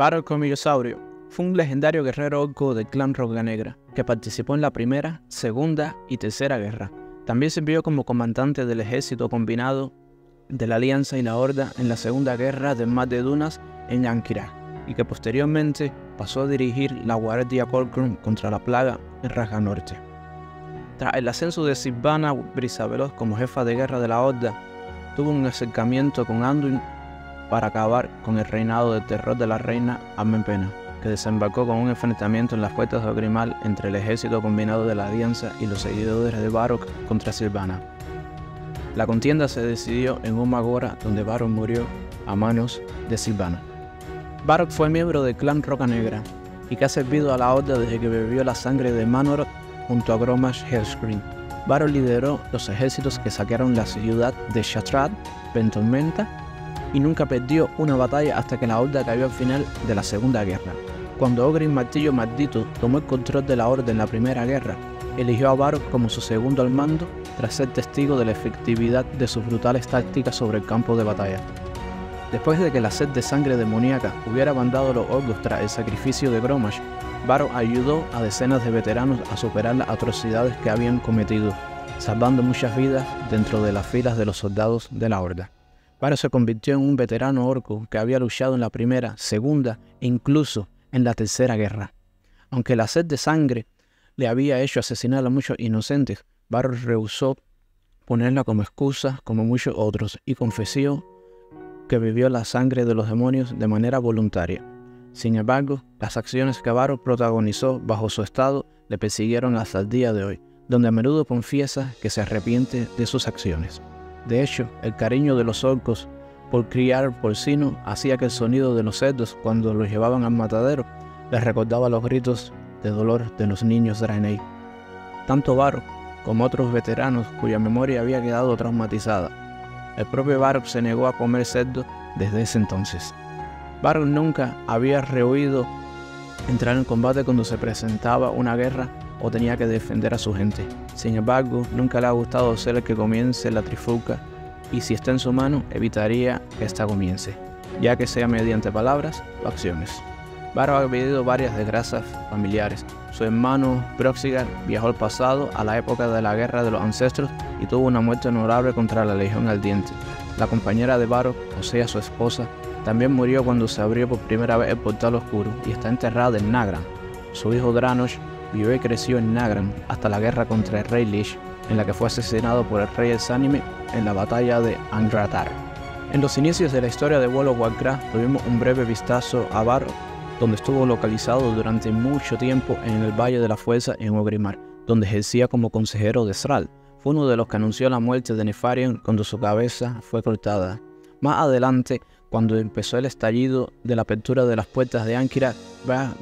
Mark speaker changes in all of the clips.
Speaker 1: Barok Comillosaurio fue un legendario guerrero orco del clan Roca Negra que participó en la Primera, Segunda y Tercera Guerra. También sirvió como comandante del ejército combinado de la Alianza y la Horda en la Segunda Guerra del Mar de Dunas en Ankira, y que posteriormente pasó a dirigir la Guardia Colcrum contra la plaga en Raja Norte. Tras el ascenso de Silvana Brisaveloz como jefa de guerra de la Horda, tuvo un acercamiento con Anduin para acabar con el reinado de terror de la reina Amenpena, que desembarcó con un enfrentamiento en las puertas de Ogrimal entre el ejército combinado de la Alianza y los seguidores de Barok contra Silvana. La contienda se decidió en Umagora, donde Barok murió a manos de Silvana. Barok fue miembro del clan Roca Negra y que ha servido a la Horda desde que bebió la sangre de Manor junto a Gromash Hellscream. Barok lideró los ejércitos que saquearon la ciudad de Shatrat, Ventormenta y nunca perdió una batalla hasta que la Horda cayó al final de la Segunda Guerra. Cuando Ogrin Martillo Maldito tomó el control de la Horda en la Primera Guerra, eligió a Barok como su segundo al mando tras ser testigo de la efectividad de sus brutales tácticas sobre el campo de batalla. Después de que la sed de sangre demoníaca hubiera mandado a los orcos tras el sacrificio de Gromash, Barok ayudó a decenas de veteranos a superar las atrocidades que habían cometido, salvando muchas vidas dentro de las filas de los soldados de la Horda. Barok se convirtió en un veterano orco que había luchado en la primera, segunda e incluso en la tercera guerra. Aunque la sed de sangre le había hecho asesinar a muchos inocentes, Barok rehusó ponerla como excusa como muchos otros y confesó que vivió la sangre de los demonios de manera voluntaria. Sin embargo, las acciones que Barok protagonizó bajo su estado le persiguieron hasta el día de hoy, donde a menudo confiesa que se arrepiente de sus acciones. De hecho, el cariño de los orcos por criar porcino hacía que el sonido de los cerdos cuando los llevaban al matadero les recordaba los gritos de dolor de los niños Draenei. Tanto Barok como otros veteranos cuya memoria había quedado traumatizada. El propio Barok se negó a comer cerdo desde ese entonces. Barok nunca había rehuido entrar en combate cuando se presentaba una guerra o tenía que defender a su gente. Sin embargo, nunca le ha gustado ser el que comience la trifulca y si está en su mano, evitaría que ésta comience, ya que sea mediante palabras o acciones. Baro ha vivido varias desgracias familiares. Su hermano Proxigar viajó al pasado, a la época de la Guerra de los Ancestros, y tuvo una muerte honorable contra la Legión Ardiente. La compañera de Baro, o sea su esposa, también murió cuando se abrió por primera vez el portal oscuro y está enterrada en Nagran. Su hijo Dranosh vivió y creció en Nagran hasta la guerra contra el rey Lish, en la que fue asesinado por el rey Sánime en la batalla de Angratar. En los inicios de la historia de World of Warcraft tuvimos un breve vistazo a Baro, donde estuvo localizado durante mucho tiempo en el Valle de la Fuerza en Ogrimar, donde ejercía como consejero de Sral. Fue uno de los que anunció la muerte de Nefarian cuando su cabeza fue cortada. Más adelante, cuando empezó el estallido de la apertura de las puertas de Ankira,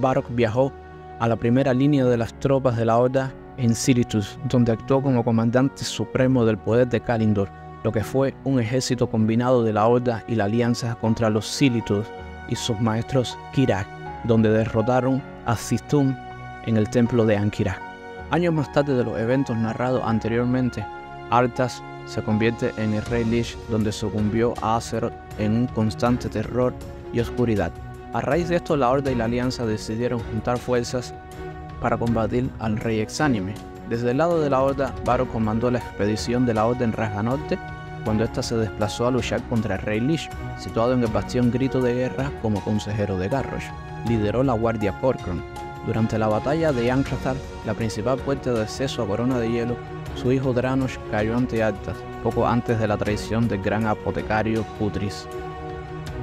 Speaker 1: Barok viajó a la primera línea de las tropas de la Horda en Silitus, donde actuó como comandante supremo del poder de Kalindor, lo que fue un ejército combinado de la Horda y la Alianza contra los Silitus y sus maestros Kirak, donde derrotaron a Sistum en el templo de Ankirak. Años más tarde de los eventos narrados anteriormente, Arthas se convierte en el rey Lish, donde sucumbió a Azeroth en un constante terror y oscuridad. A raíz de esto, la Horda y la Alianza decidieron juntar fuerzas para combatir al rey exánime. Desde el lado de la Horda, Baro comandó la expedición de la Horda en Raja Norte, cuando ésta se desplazó a luchar contra el rey Lish, situado en el bastión Grito de Guerra como consejero de Garrosh. Lideró la Guardia Corcron. Durante la batalla de Ankrathar, la principal puerta de acceso a Corona de Hielo, su hijo Dranosh cayó ante Arthas, poco antes de la traición del gran apotecario Putris.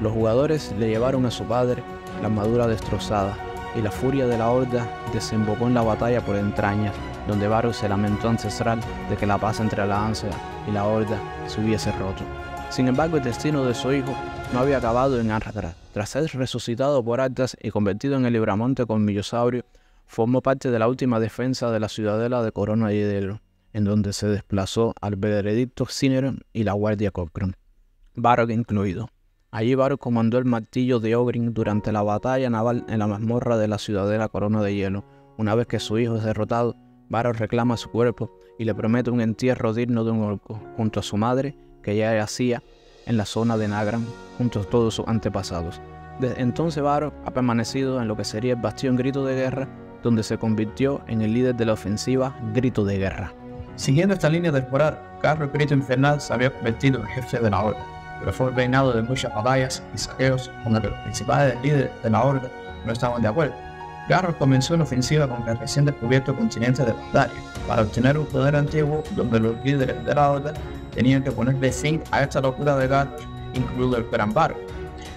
Speaker 1: Los jugadores le llevaron a su padre la armadura destrozada, y la furia de la horda desembocó en la batalla por entrañas, donde Varus se lamentó ancestral de que la paz entre la Ansa y la horda se hubiese roto. Sin embargo, el destino de su hijo no había acabado en Arratrat. Tras ser resucitado por Arthas y convertido en el Libramonte con Millosaurio, formó parte de la última defensa de la ciudadela de Corona de Hielo, en donde se desplazó al veredicto Cineron y la Guardia Cochrane, Barok incluido. Allí Barok comandó el martillo de Ogrin durante la batalla naval en la mazmorra de la ciudadela Corona de Hielo. Una vez que su hijo es derrotado, Barok reclama su cuerpo y le promete un entierro digno de un orco, junto a su madre, que ya yacía en la zona de Nagran, junto a todos sus antepasados. Desde entonces Barok ha permanecido en lo que sería el bastión Grito de Guerra, donde se convirtió en el líder de la ofensiva Grito de Guerra.
Speaker 2: Siguiendo esta línea temporal, Carlos Grito Infernal se había convertido en jefe de la Horda, pero fue reinado de muchas batallas y saqueos con los principales líderes de la Horda no estaban de acuerdo. Garros comenzó una ofensiva contra el recién descubierto continente de Pandaria para obtener un poder antiguo donde los líderes de la Horda tenían que ponerle fin a esta locura de Garros, incluido el Gran Barro.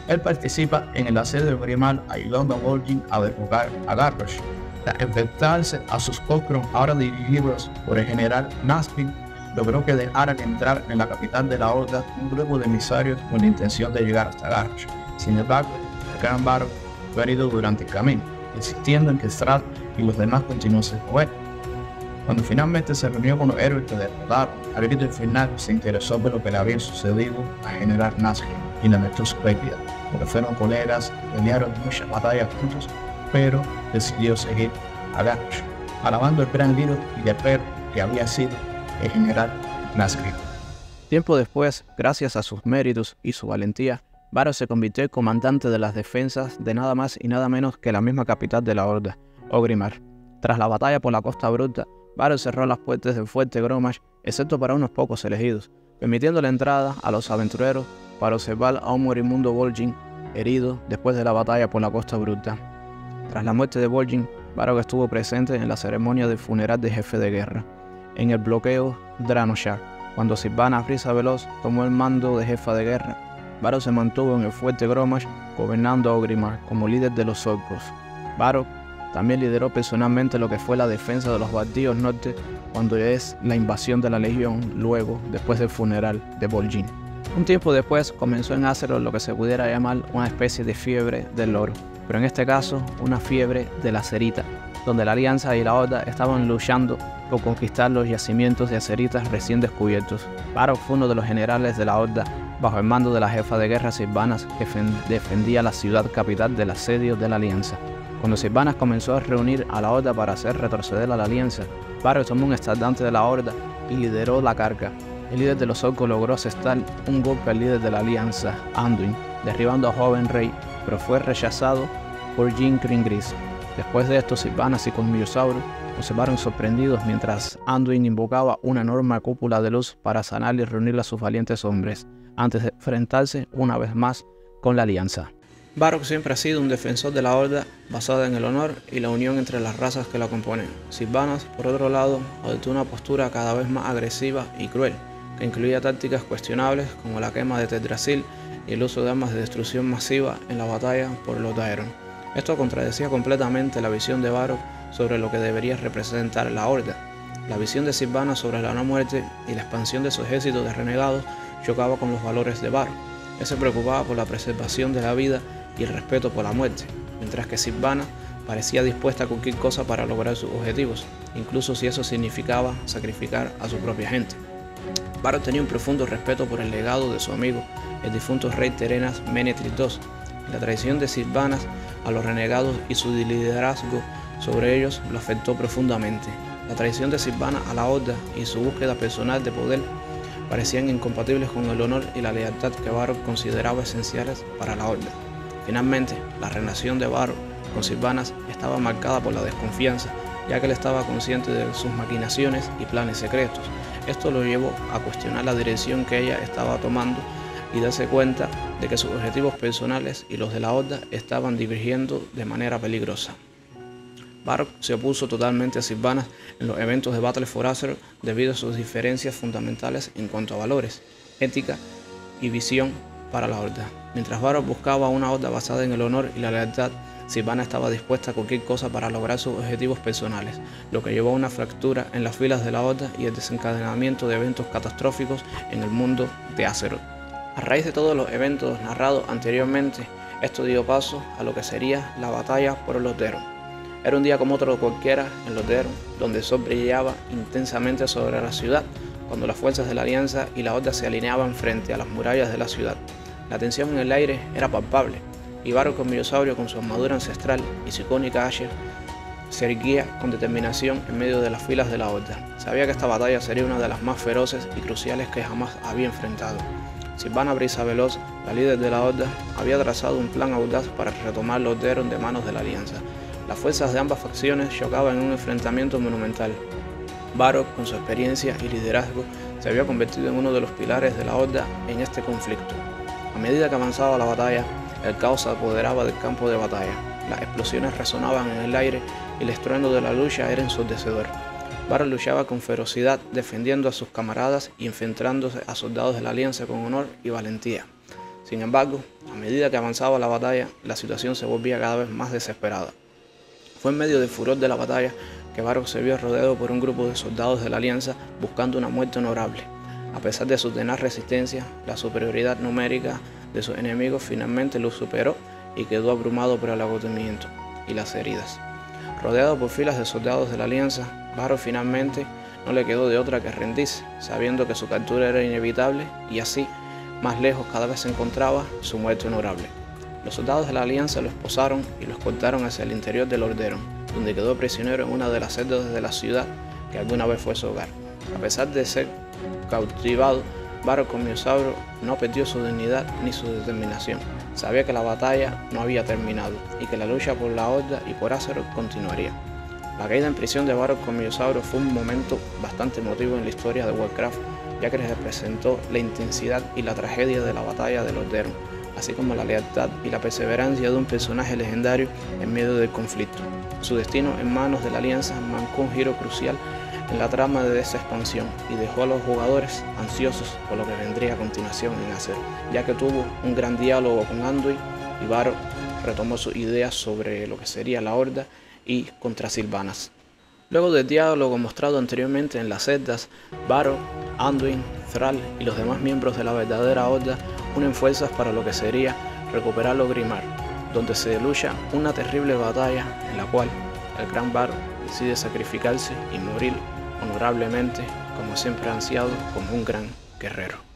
Speaker 2: Él participa en el asedio Grimal ayudando a Vol'jin a derrocar a Garrosh. Tras enfrentarse a sus Kokron ahora dirigidos por el general Naspin, logró que dejaran entrar en la capital de la Horda un grupo de emisarios con la intención de llegar hasta Garrosh. Sin embargo, el Gran Barro fue herido durante el camino, insistiendo en que Strad y los demás continuasen con. Cuando finalmente se reunió con los héroes que derrotaron, al grito final se interesó por lo que le había sucedido a General Nasrin y lamentó su pérdida, porque fueron colegas, pelearon muchas batallas juntos, pero decidió seguir a Garrosh, alabando el gran líder y guerrero que había sido el general Nasrin.
Speaker 1: Tiempo después, gracias a sus méritos y su valentía, Varo se convirtió en comandante de las defensas de nada más y nada menos que la misma capital de la Horda, Ogrimar. Tras la batalla por la Costa Bruta, Varo cerró las puertas del fuerte Gromash, excepto para unos pocos elegidos, permitiendo la entrada a los aventureros para observar a un morimundo Vol'jin herido después de la batalla por la Costa Bruta. Tras la muerte de Vol'jin, Barok estuvo presente en la ceremonia del funeral de jefe de guerra, en el bloqueo Dranoshar, cuando Sylvana Frisa Veloz tomó el mando de jefa de guerra Barok se mantuvo en el fuerte Gromash gobernando a Ogrimar como líder de los orcos. Barok también lideró personalmente lo que fue la defensa de los baldíos norte cuando es la invasión de la legión luego, después del funeral de Vol'jin. Un tiempo después comenzó en Azeroth lo que se pudiera llamar una especie de fiebre del oro, pero en este caso una fiebre de la cerita, donde la Alianza y la Horda estaban luchando por conquistar los yacimientos de aceritas recién descubiertos. Barok fue uno de los generales de la Horda bajo el mando de la jefa de guerra Silvanas que defendía la ciudad capital del asedio de la Alianza. Cuando Silvanas comenzó a reunir a la Horda para hacer retroceder a la Alianza, Barrow tomó un estandarte de la Horda y lideró la carga. El líder de los orcos logró asestar un golpe al líder de la Alianza, Anduin, derribando a Joven Rey, pero fue rechazado por Jin Kringris. Después de esto, Silvanas y Colmillosaurus observaron sorprendidos mientras Anduin invocaba una enorme cúpula de luz para sanar y reunir a sus valientes hombres antes de enfrentarse una vez más con la alianza. Barrock siempre ha sido un defensor de la horda basada en el honor y la unión entre las razas que la componen. Silvanas, por otro lado, adoptó una postura cada vez más agresiva y cruel, que incluía tácticas cuestionables como la quema de Tetrasil y el uso de armas de destrucción masiva en la batalla por los Daeron. Esto contradecía completamente la visión de Barrock sobre lo que debería representar la horda. La visión de Silvana sobre la no muerte y la expansión de su ejército de renegados chocaba con los valores de Bar. Él se preocupaba por la preservación de la vida y el respeto por la muerte, mientras que Silvana parecía dispuesta a cualquier cosa para lograr sus objetivos, incluso si eso significaba sacrificar a su propia gente. Baro tenía un profundo respeto por el legado de su amigo, el difunto rey Terenas Menetri II. La traición de Silvanas a los renegados y su liderazgo sobre ellos lo afectó profundamente. La traición de Silvana a la Horda y su búsqueda personal de poder parecían incompatibles con el honor y la lealtad que Barrow consideraba esenciales para la Horda. Finalmente, la relación de Barrow con Silvanas estaba marcada por la desconfianza, ya que él estaba consciente de sus maquinaciones y planes secretos. Esto lo llevó a cuestionar la dirección que ella estaba tomando y darse cuenta de que sus objetivos personales y los de la Horda estaban divergiendo de manera peligrosa. Barrock se opuso totalmente a Silvanas en los eventos de Battle for Azeroth debido a sus diferencias fundamentales en cuanto a valores, ética y visión para la Horda. Mientras Barrock buscaba una Horda basada en el honor y la lealtad, Silvana estaba dispuesta a cualquier cosa para lograr sus objetivos personales, lo que llevó a una fractura en las filas de la Horda y el desencadenamiento de eventos catastróficos en el mundo de Azeroth. A raíz de todos los eventos narrados anteriormente, esto dio paso a lo que sería la batalla por el Lotero era un día como otro cualquiera en Lotero, donde el sol brillaba intensamente sobre la ciudad, cuando las fuerzas de la Alianza y la Horda se alineaban frente a las murallas de la ciudad. La tensión en el aire era palpable, y Barro con con su armadura ancestral y su icónica Asher se erguía con determinación en medio de las filas de la Horda. Sabía que esta batalla sería una de las más feroces y cruciales que jamás había enfrentado. Silvana Brisa Veloz la líder de la Horda, había trazado un plan audaz para retomar Lordaeron de manos de la Alianza. Las fuerzas de ambas facciones chocaban en un enfrentamiento monumental. Barok, con su experiencia y liderazgo, se había convertido en uno de los pilares de la Horda en este conflicto. A medida que avanzaba la batalla, el caos se apoderaba del campo de batalla. Las explosiones resonaban en el aire y el estruendo de la lucha era ensordecedor. Barok luchaba con ferocidad, defendiendo a sus camaradas y enfrentándose a soldados de la Alianza con honor y valentía. Sin embargo, a medida que avanzaba la batalla, la situación se volvía cada vez más desesperada. Fue en medio del furor de la batalla que Barok se vio rodeado por un grupo de soldados de la Alianza buscando una muerte honorable. A pesar de su tenaz resistencia, la superioridad numérica de sus enemigos finalmente lo superó y quedó abrumado por el agotamiento y las heridas. Rodeado por filas de soldados de la Alianza, Barok finalmente no le quedó de otra que rendirse, sabiendo que su captura era inevitable y así, más lejos cada vez se encontraba su muerte honorable. Los soldados de la Alianza lo esposaron y lo escoltaron hacia el interior del Orderon, donde quedó prisionero en una de las celdas de la ciudad que alguna vez fue su hogar. A pesar de ser cautivado, Barro Comiosauro no perdió su dignidad ni su determinación. Sabía que la batalla no había terminado y que la lucha por la Horda y por Azeroth continuaría. La caída en prisión de Barro Comiosauro fue un momento bastante emotivo en la historia de Warcraft, ya que representó la intensidad y la tragedia de la batalla de los así como la lealtad y la perseverancia de un personaje legendario en medio del conflicto. Su destino en manos de la Alianza marcó un giro crucial en la trama de esta expansión y dejó a los jugadores ansiosos por lo que vendría a continuación en hacer, ya que tuvo un gran diálogo con Anduin y Varo retomó sus ideas sobre lo que sería la Horda y contra Silvanas. Luego del diálogo mostrado anteriormente en las celdas, Varo, Anduin, Thrall y los demás miembros de la verdadera Horda unen fuerzas para lo que sería recuperar Logrimar, donde se lucha una terrible batalla en la cual el gran Bar decide sacrificarse y morir honorablemente como siempre ansiado como un gran guerrero.